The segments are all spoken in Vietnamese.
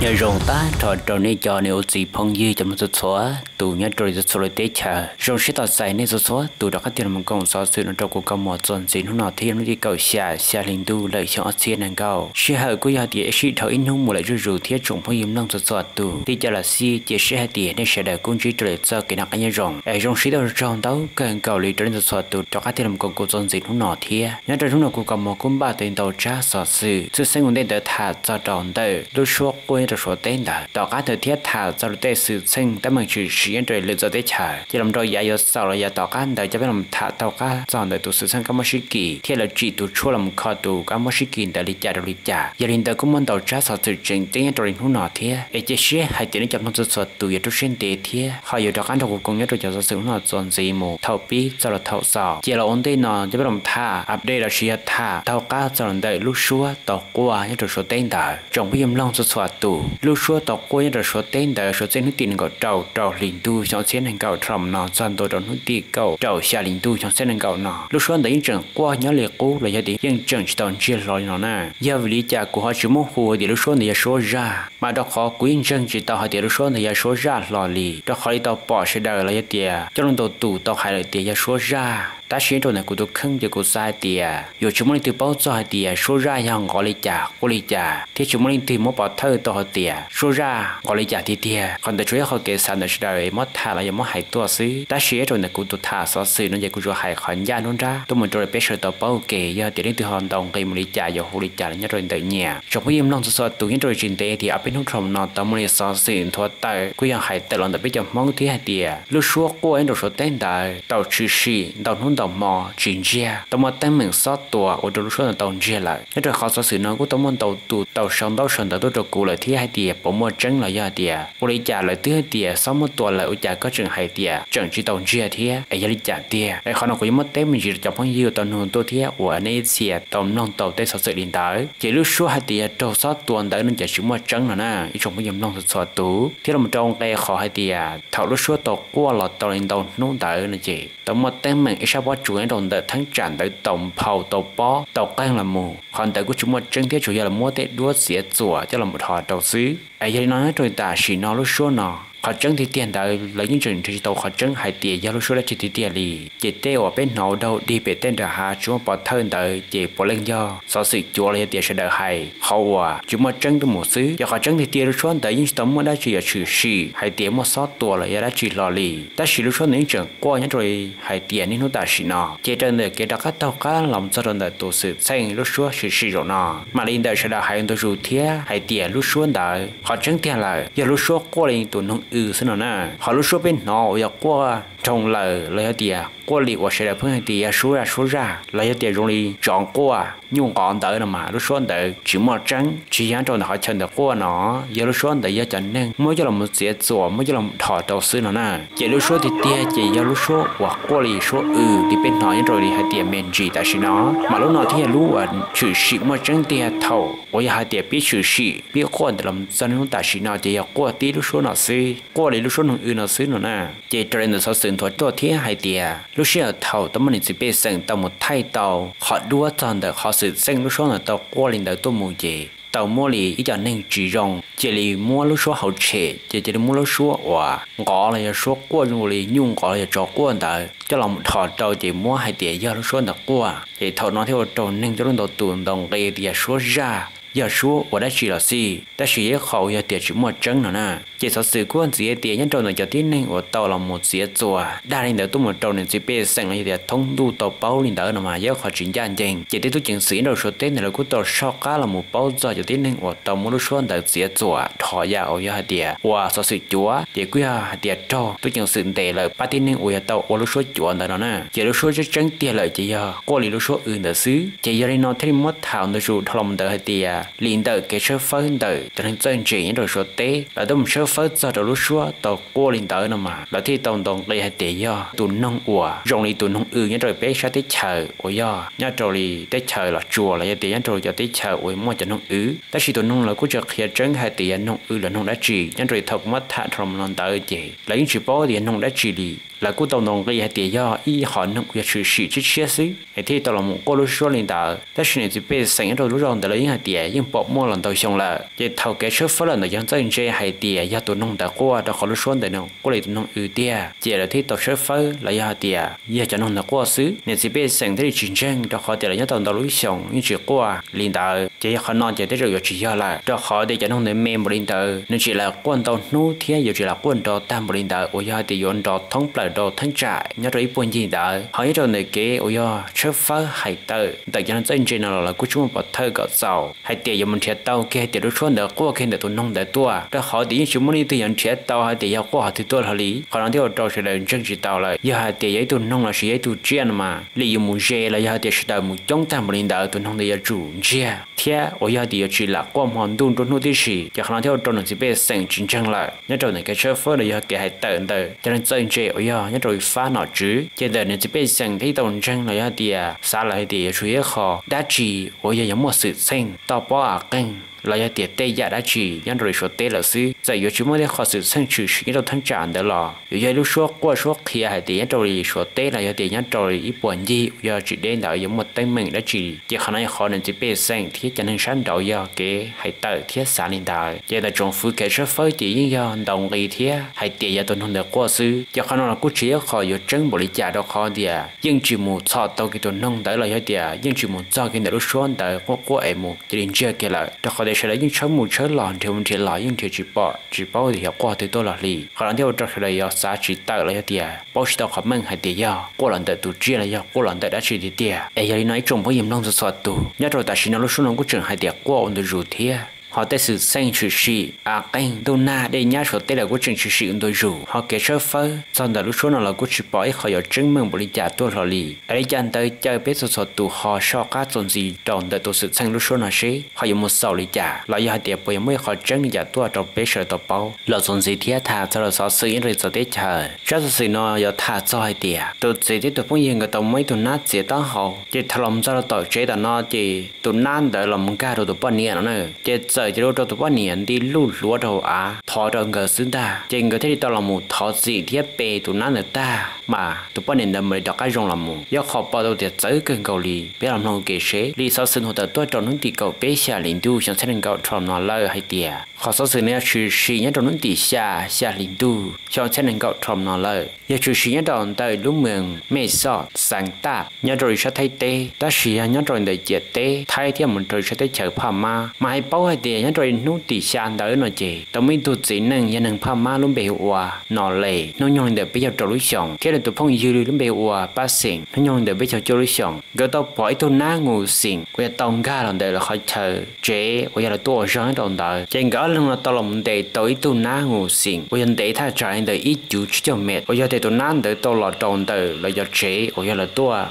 nhờ rồng ta trò trò này cho nếu chỉ phong dư cho một số tụ nhớ rồi rất số tế chả rồng sẽ tạo sai nên số số tụ đó các tiền một công so sự nó trong cuộc công một tuần gì nó nào thì nó đi cầu xả xả linh tu lợi cho xiên năng cầu. Sẽ hở của gia địa sĩ thở in hung một lại rủ rủ thiết trùng phong yếm năng số số tụ thì cho là si, chỉ sẽ hai tiền nên sẽ đợi cung chỉ trời cho cái nặng anh rồng. Ai rồng sĩ tạo trong tàu cần cầu lý trên số số tụ cho các tiền một công cuộc tuần gì nó nào thì nhớ rồi lúc nào cuộc công một cũng ba tiền tàu cha số sự. Sự sinh nguồn đến đỡ thả cho tròn đời lúc số quên rồi số tên là, tỏ các thời tiết thả cho tế sự sinh đã mình chỉ sử rồi lựa chọn để trả chỉ làm rồi giải sau rồi giải tỏ cá đời cho biết làm thả tàu cá chọn đời tụ sự sang các mối sĩ kỳ thì là chỉ tụ chua làm khó tụ các mối sĩ kỳ để lý trả được lý trả giờ hiện đời cũng muốn tàu trả sau sự trình tiếng rồi linh nọ thế ấy chỉ sẽ hai tiếng chấp nhận sự xuất tu giờ tu sinh tế thế họ giờ tỏ các đầu cùng nhất rồi cho sự nó chọn gì mù thầu bi cho là thầu sò chỉ là ổn định nọ cho biết làm thả update là chỉ thả tàu các chọn đời lúc xưa tàu qua nhất rồi số tên đời trong bây giờ long sự sợ tụ lúc xưa tàu qua nhất rồi số tên đời số tên tin có trầu trâu linh tu trong xe hành cầu trầm nọ. Dân tôi trong hướng đi cầu trâu xa linh tu trong xe hành cầu nọ. Lúc xuân đấy chẳng qua nhớ liệt cũ là gia đình nhưng chẳng chỉ tồn chia rồi nó nè giờ vì lý trả của họ chỉ muốn hùa thì lúc xuân thì số ra. Mà đó khó quyến chân chỉ tao họ thì lúc xuân thì số ra lò lì. Đó khó đi tao bỏ sẽ đời là gia đình cho nên tao tụ tao hại là tiền số ra ta xin cho này của tôi không cho cô sai tiền dù chúng mình từ bao giờ hai tiền số ra hàng gọi lý trả gọi lý trả thì chúng mình từ một bảo thơ tao tiền số ra gọi lý trả thì tiền còn tôi chủ yếu họ kể sản được đời mất thà là mất hai tua xứ. Ta xin cho này của tôi thà xóa xứ, nó vậy của tôi hai khoản gia luôn ra. Tôi muốn cho là biết sự tao bao kể giờ tiền từ hòn đồng cây một lý trả giờ hồ lý trả là nhất rồi tự nhà trong khi em long số tụ hiện rồi trình tế thì ở bên hông trong nó tao muốn xóa xứ thua tay cứ yang hai tự lòng tập biết cho mong thứ hai tiền lúc xưa cô em được số tên đời tàu chữ sĩ tàu nôn tàu mò chuyện ra tàu mò tên mình sót tùa ở trong số là tàu ra lại. Nhất rồi khó xóa nó cũng tàu muốn tàu tù, tàu sống tàu sống tàu tôi được cụ lại thứ hai tiề bỏ mua trắng là do tiề cô lý trả lại thứ hai tiề sau một tuần lại ở trả có trường hai tiề chẳng chỉ tàu ra thế, ấy giờ lý trả tiề ấy khó nó cũng mất tên mình chỉ cho phong yêu tàu nôn tôi thế của anh ấy xìa tàu nông tàu tây sót sự điện tới chỉ lúc số hai tiề tàu sót tuần tới nên chỉ chỉ mua trắng là na ý trong cái dòng nông sót tú thế là một trong cái khó hai tiề thảo lúc số tàu qua lọt tàu lên tàu nôn tới là chỉ tổng một tên mình ít sao bao chủ ấy đồng đợt, thắng tràn tới tổng phao tàu bó tàu căng là mù. Còn tới của chúng mua trắng thiết chủ yếu là mua tết đua xỉa chùa cho là một họ tàu xứ ấy giờ nói rồi ta chỉ nói lúc số nào họ chân thì tiền đời lấy những chuyện thì tàu họ chân hay tiền giao lưu số là chỉ thì tiền lì chỉ tê ở bên nào đâu đi về tên đã hà chúng bỏ thân đời chỉ bỏ lên do so sự chúa lấy tiền sẽ đỡ hay hậu à chúng mà chân được một xứ do họ chân thì tiền lúc số đã những tấm mà đã chỉ là chữ sĩ hay tiền mà số tuổi là đã chỉ lò lì ta chỉ lưu số những chuyện qua những rồi hay tiền nên nó đã chỉ nó chỉ trên đời cái đó các tàu cá lòng cho đời tổ sự xây lúc số sự sĩ rồi nó mà lên đời sẽ đỡ hay tôi dù thế hay tiền lúc số đời họ chân tiền là giờ lúc số qua lên tụi nó ừ xin nó nè họ lúc số bên nó giờ qua trồng lờ lấy tiền qua lì qua sẽ là phương tiền số ra số ra lấy tiền rồi đi chọn qua nhung còn tới là mà lúc xuân tới chỉ mà trắng chỉ dán cho nó chân được qua nó giờ lúc xuân tới giờ chân nên mới cho là một dễ dỗ mới cho là thọ đầu sư nó nè chỉ lúc xuân thì tiền chỉ giờ lúc xuân hoặc qua lì số ừ thì bên nó rồi đi hai tiền mình gì tại sao nó mà lúc nào thì lúc ở chữ sĩ mà trắng tiền thầu với hai tiền biết chữ sĩ biết quan làm dân chúng ta sĩ nào thì qua tí lúc xuân nó sư qua lì lúc xuân nó ừ nó sư nó nè chỉ trên là sao sự chuẩn thuật tổ thế hai tìa lúc xưa thầu tấm mình chỉ biết sừng tàu một thay tàu họ đua tròn được họ sự sinh lúc xưa là tàu qua lên đầu tôi mù gì tàu mua lì ít cho nên chỉ rong chỉ lì mua lúc số hậu chế chỉ chỉ mua lúc xưa hòa ngõ là giờ số qua dùng lì nhung ngõ là cho qua đó cho lòng thọ tàu chỉ mua hai tìa giờ lúc xưa là qua thì thầu nó theo tàu nên cho nó đầu tuần đồng cái tìa số ra giờ số của đã chỉ là gì đã chỉ khẩu giờ tiệt chỉ một chân nữa nè chỉ sợ sự quan gì tiệt nhân trâu này cho tin nên của tàu là một gì chùa đa linh đỡ tu một trâu này chỉ biết sang là tiệt thông du tàu bao linh đỡ mà giờ họ chuyển gian chính chỉ để tu chuyện sĩ đầu số tên này là của tàu sau cá là một bao giờ cho tin nên của tàu một lúc số đỡ gì chùa thọ ya ở giờ tiệt và sợ sự chúa để quý hà tiệt trâu tu chuyện sự tệ là ba tin nên của tàu ở lúc số chúa đỡ nè chỉ lúc số chân tiền lợi chỉ giờ qua lúc số อื่น đỡ xứ chỉ giờ nó thêm mất thảo nó dù thòng đỡ tiệt liền đợi cái số phân đợi cho nên chân chỉ rồi số tế. Là tôi một số phân cho đầu lúc xưa tàu qua liền đợi nó mà. Là thì tổng tổng lấy hai tế do tụ nông ủa rong đi tụ nông ư nhớ rồi bé sao tế chờ ủa do. Nhớ rồi đi tế chờ là chùa là tế nhớ rồi cho tế chờ ủa mua cho nông ư ta chỉ tụ nông là cũng chợt hiện chân hai tế nông ư là nông đã chỉ nhớ rồi thật mất thà trong lòng đợi chỉ lấy chỉ bó thì nông đã chỉ đi là cú tàu nông cái tiền do y họ nông cái sự sự chứ chia xí. Hay thì tàu là cô lúc số lên đạo ta xin này chỉ biết sẵn rồi, lúc rồi để lấy hai tiền nhưng bộ mua lần đầu xong là để thầu cái số phơi lần đầu dân dân chơi hai tiền do tụi nông đã qua, đã khó lúc số để nông. Cô lấy tụi nông ưu tiền chỉ là thì tàu số phơi là do hai tiền giờ cho nông đã qua xứ. Nên chỉ biết sẵn thì chiến tranh, đã khó tiền là do tàu đầu lúc xong, nhưng chỉ qua lên đạo chỉ họ non chỉ tới rồi chỉ do là cho khó để cho nông nên mềm một lên đạo nên chỉ là quân tàu nô thiên giờ chỉ là quân tàu tam một lên đạo ở giờ thì yon đó thông lại đó thông trại, nhớ rồi buồn gì đó họ nhớ rồi này kế ôi giờ chớp phá hay tờ tại cho nên trên trên nào là của chúng một thơ gạo giàu. Hay tiền giờ mình thiệt tàu kế tiền đối xuân được qua khi được tôi nông để tua. Đó họ đi chúng mình đi nhận thiệt tàu hay tiền giờ qua họ thì tôi là lý. Họ nói theo trò sẽ là chân chỉ tàu lại giờ hai tiền giấy tôi nông là sẽ giấy tôi chuyên mà. Lý do muốn dễ là giờ tiền sẽ đợi một chống tam linh đạo tôi nông để giờ chủ dễ thế ở giờ tiền chỉ là qua mòn đun đun nô đi gì, giờ họ theo trò những sẽ bị sinh chính chân lại nhất rồi những cái chớp phá giờ cái hai tờ tờ cho nên trên trên ở giờ nhất rồi phá nó chứ cho đời những sẽ bị sinh thấy tổng chân là giờ xa lại tiền chủ yếu khó đã chỉ ở giờ có một sự sinh tao bỏ à kênh là ya tiệt tây ya đã chỉ nhân rồi số tây là sư tại yếu chúng mới để khó sự sinh trừ sự đầu thân trạng đó là yếu ya lúc số qua số khi hay nhân rồi số tây là ya tiền nhân rồi ít buồn gì giờ chỉ đến đạo giống một tay mình đã chỉ. Chỉ khả năng khó nên chỉ biết sinh thiết cho nên sáng đầu giờ kế hay tự thiết sáng lên đời. Giờ là trong phu cái số phơi chỉ những giờ đồng ý thiết hay tiền giờ tuần hồn được qua sư chỉ khả năng là cú chỉ khó yếu chân bộ lý giả đó khó đi à. Nhưng chỉ một thọ tàu cái tuần nông tới là ya tiền nhưng chỉ một cho cái này lúc số tới có có em một chỉ đến chưa cái là đó khó để sẽ lấy những chấm mù chớ lòn thì mình chỉ lại những thì chỉ bỏ chỉ bỏ thì hiệu quả từ tôi là lì. Còn theo cho cái này xã chỉ tạo lại tiền. Bảo chỉ tạo khám mừng hay tiền ya qua lần tại tụ chia lại ya qua lần tại đã chỉ đi tiền. Ấy giờ nói trong bao nhiêu năm rồi sao tụ nhớ rồi tại chỉ nó lúc số năm của trường hay tiền. Qua ổn được rồi thiệt họ tế sự sinh chủ sĩ à anh đô na để nhá số tế là của trường chủ sĩ ứng đối rủ. Họ kể sơ phơ trong đó lúc số nào là của chỉ bỏ họ có chứng minh bổ lý trả tôi họ lì. Ở đây chẳng tới chơi biết số số tụ họ so các tôn gì trong đời tôi sự sinh lúc số nào sĩ. Họ dùng một sầu lý trả là do họ tiệp bởi mới họ chứng giả tôi trong biết sợ tập bao là tôn gì thiết thà cho là số sự yên rồi cho tế chờ. Cho sự nó do thà cho hai tiệp tôi chỉ tiếp tục phong yên người tàu mấy tụ nát chỉ tao họ chỉ thầm cho là tổ chế là nó chỉ tụ nát đợi làm ca rồi tụ bao nhiêu nữa chỉ giờ chỉ đâu cho tụ bao nhiêu đi lù lúa đầu á thọ đầu ngờ xứng ta trên người thấy tao là một thọ gì thiết bề tụ nát được ta mà tụ bao nhiêu mới đọc cái rong là một do họ bao đầu tiệt tới cần cầu lì biết làm lòng kế chế lì sau sinh hoạt tôi trong những tỷ cầu bế xả lính tu chẳng sẽ nên cầu tròn nó lơ hay tiệt họ sau sinh này chỉ chỉ nhớ trong những tỷ xả xả lính tu chẳng sẽ nên cầu tròn nó lơ giờ chỉ chỉ nhớ trong tới lúc mình mẹ sọ sáng ta nhớ rồi sẽ thay tê ta chỉ nhớ rồi để chết tê thay thì mình rồi sẽ tới chờ phàm ma mà hay bao hay tiệt nhớ rồi, nút tỷ xả tới nó chỉ tao mới tu chỉ nâng nhà nâng phàm ma luôn bị hòa nó lệ nó nhon để bây giờ trò lúc xong cái là tụ phong dư luôn bị hòa ba sinh nó nhon để bây giờ trò lúc xong cái tao bỏ tao ná ngủ sinh cái tông ga là đời là khỏi chờ chế bây giờ là tôi ráng đồng đời. Trên cái lần là tao làm để tới tao ná ngủ sinh bây giờ để thay trái để ít chú cho mệt. Bây giờ để tao ná để tao là đồng đời. Là giờ chế bây giờ là tôi à,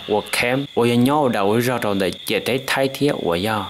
bây giờ nhau đời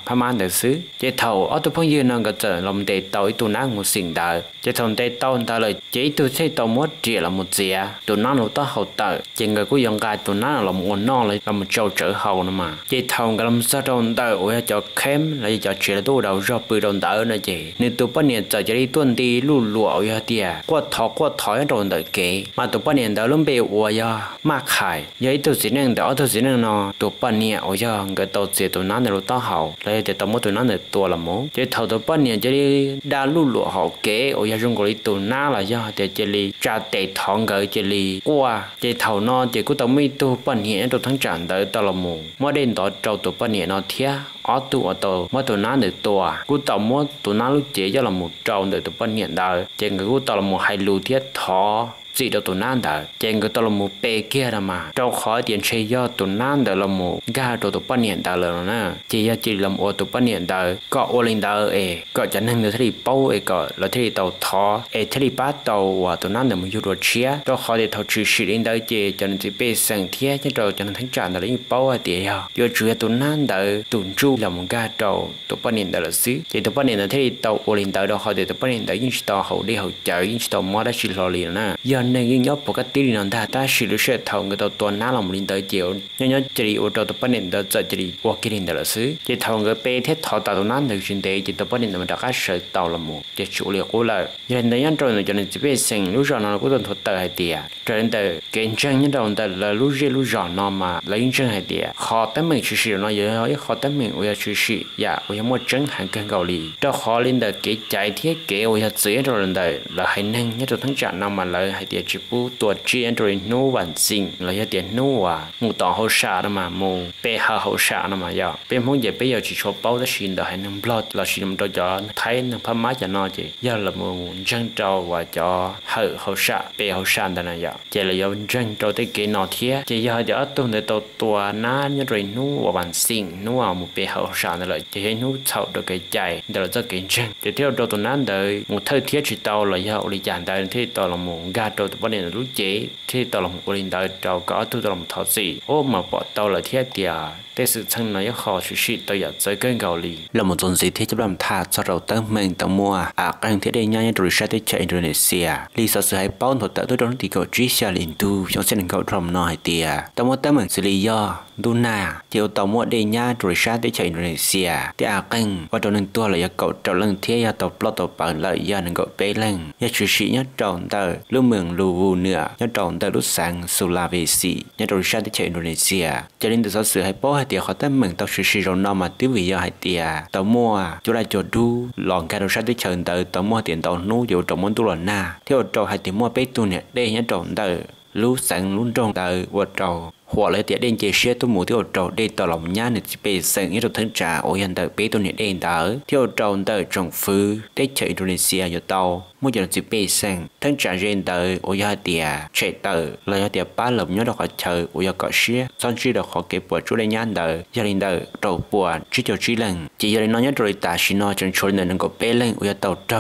phàm ma xứ. Thầu, ở phong nó cái trở lòng để tới tao năng một sinh đời chỉ thằng để tao ta lời chỉ tôi thấy tao một chỉ là một gì à tụi năng nó ta hậu tờ. Chỉ người của dân gai tụi năng là một non lại là một châu trở hậu nữa mà. Chỉ thằng cái lòng sao trong tờ ôi cho kém là cho chỉ là tôi đầu ra bự đồng tờ nữa chị. Nên tụi bắt niệm trở chỉ đi tuần đi, lù lù ôi tia qua thọ qua thọ trong tờ kế mà tụi bắt niệm tờ luôn bị ôi ya mà khai. Vậy tụi chỉ năng đó tụi chỉ năng nó tụi bắt niệm ôi ya cái tàu chỉ tụi năng nó tao hậu lấy để tao mất tụi nó nó tua là chỉ chế thầu tụi bắt niệm cho đi đa lũ lụa họ kế ở nhà trong gọi tụi na là do để cho đi trả tệ thong gỡ cho đi qua để thầu nó để có tao mới tu bắt niệm tôi thắng trận tới tao là mù mà đến đó trâu tổ bắt niệm nó thia ở tụ ở tàu mà tụi nó được tua cú tàu mỗi tụi nó lúc chế cho là một trâu được tụi bắt niệm đời chỉ người cú tàu là một hai lù thiết thọ chỉ được tụi nan đã chèn cái tao là một bề kia đó mà trong khó tiền chơi do tụi nan đã là một ga đồ tụi bắt niệm đã là nè chỉ là chỉ là một tụi bắt niệm đã có ô linh đã ấy có chẳng hạn người thấy bao ấy có là thấy tàu thọ ấy thấy bắt tàu và tụi nan đã một chút chia trong khó để thầu trừ sự linh đã chỉ cho nên chỉ bê sang thiết chứ rồi cho nên thằng tràn đã lấy bao ấy tiền à do chủ tụi nan đã tụi chu là một ga tàu tụi bắt niệm đã là gì chỉ tụi bắt niệm đã thấy tàu ô linh đã đó họ để tụi bắt niệm đã những tàu hậu đi hậu chở những tàu mua đã chỉ lo liền nè do nên như nhóc bộ các tí nó ta ta xử lý sẽ thầu người ta tuần ná lòng linh tới chiều. Nhớ nhớ chỉ ô tô tập bắt điện tới giờ chỉ qua kia linh tới là xứ. Chỉ thầu người bé thế thầu tàu tuần được chuyên đề chỉ tập bắt điện mà đã cá sở tàu là một. Chỉ chủ liệu của lời. Giờ này nhân rồi cho nên chỉ biết sinh lúc rồi nó cũng tuần thuật tờ hay tiệt cho nên từ cái chân như đầu tờ là lúc gì lúc rồi nó mà lấy chân hay tiệt khó tới mình chỉ sử nó giờ khó tới mình bây giờ chỉ sử dạ bây giờ mua chân hàng cần cầu lì. Cho khó lên tờ cái chạy thiết kế bây giờ dễ rồi đời là hay năng nhất là tháng trạng nào mà lời hay tiệt chỉ bu tuổi chi rồi nô hoàn sinh là hay tiệt nô à ngủ tỏ hậu sa đó mà mù bê hà hậu sa đó mà ya bê muốn giờ bây giờ chỉ cho bao đó xin đời hay năng blood là xin làm cho thấy năng phá má cho nó chứ giờ là mù chân trâu và cho hậu hậu sa bê hậu sa đó này ya chỉ là do chân trâu tới cái nọ thiệt chỉ giờ giờ tôi để tôi tua ná nhất rồi nô hoàn sinh nô à một bê hậu sa đó là chỉ nô chậu được cái chạy đó là rất cái chân chỉ theo đồ tôi nán đời một thời thiết chỉ tàu là do lý giản đời thì tàu là một gà đồ tôi bắt điện lúc chế thì tàu là một linh đời tàu có tôi tàu là một thọ gì ô mà bỏ tàu là thiết tiệtแต่sựทั้งนั้นขอชิชิตัวอยากใจเกินเกาหลีเราหมดจนสิที่จะรำทาจะเราตั้งเมืองตั้งมัวอาการที่ได้ง่ายโดยใช้ที่ใช้อินโดนีเซียลีสอสให้ป้อนถอดแต่ตัวโดนตีเกาจีชาลินตูช่องเส้นเกาทรมน้อยเตียตั้งมัวตั้งเมืองสิริยอดูหน้าเที่ยวต่อมัวได้ง่าย တော့တပနေလူကျေထေတော်လုံးကိုရင်တာတော့ကာသူတော်မထောက်စီဟိုမပေါ်တော်လာထက်တရား thế sự chân nó khó chỉ sĩ tới giờ tới kênh cầu lì là một dòng gì thế chấp làm thà cho đầu tăng mình tăng mua. À các hàng thế đây nhanh rồi sẽ tới chạy Indonesia. Lì sau sự hay bao thuật tới tôi đón thì cầu trí xe tu trong xe đình cầu trồng nòi tìa. Tăng mua tăng mình lý do Duna chiều tàu mua đây nha rồi sẽ tới chạy Indonesia. Thì à, kênh và đầu nên tua là giờ cậu trầu lần thế giờ tàu plot tàu bằng lợi giờ nên cậu bê lên giờ chỉ sĩ nhất tròn tờ lúc mường lù vù nữa nhất tròn tờ lúc sáng Sulawesi nhất rồi sẽ tới chạy Indonesia. Cho nên từ sau sự hay bao thì khó ta mình tao sử sử rồi nó mà tiếng vì do hay tiền tao mua à. Chỗ lại chỗ đu. Lòn cái đồ sát tới chừng tới tao mua tiền tao nu chỗ trong món tu lòn na. Theo trồng hay tiền mua bê tu nè. Đây nhá trồng tới lú sẵn luôn trồng tới quật trồng หัวเลยเดี๋ยวเดินเจเชียตัวหมูที่เราโจได้ตลอดย่านเนี่ยจะเป็นสิ่งที่เราทั้งจ่าโอยันเตอร์เปตัวเนี่ยเองเตอร์ที่เราโจนเตอร์จงฟื้นได้เจออินโดนีเซียอยู่เตามื่อจะจะเป็นสิ่งทั้งจ่าเรียนเตอร์โอยาเดียเชเตอร์เลยเดียป้าหลบย้อนเราขอเชิญโอยากเชียซ่อนชื่อเราขอเก็บปวดช่วยย่านเตอร์ยาลินเตอร์โตปวดชื่อเจ้าชื่อเล่งจียาลินน้อยโดยตาชินอจนชนเดินก็เป้เล่งโอยาเตาโต